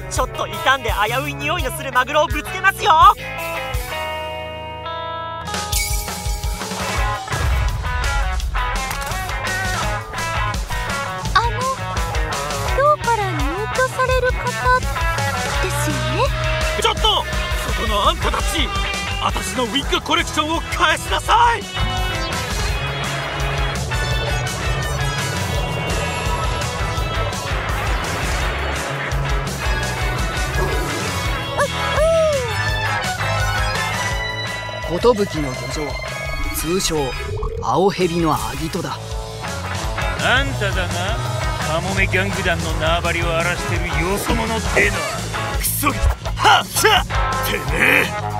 のちょっと傷んで危うい匂いのするマグロをぶつけますよ。あの今日から入居される方ですよね？ちょっとそこのあんたたち私のウィッグコレクションを返しなさい寿の漁場通称青蛇のアギトだあんただなカモメギャング団の縄張りを荒らしてるよそ者ってのはクソはっしゃてめえ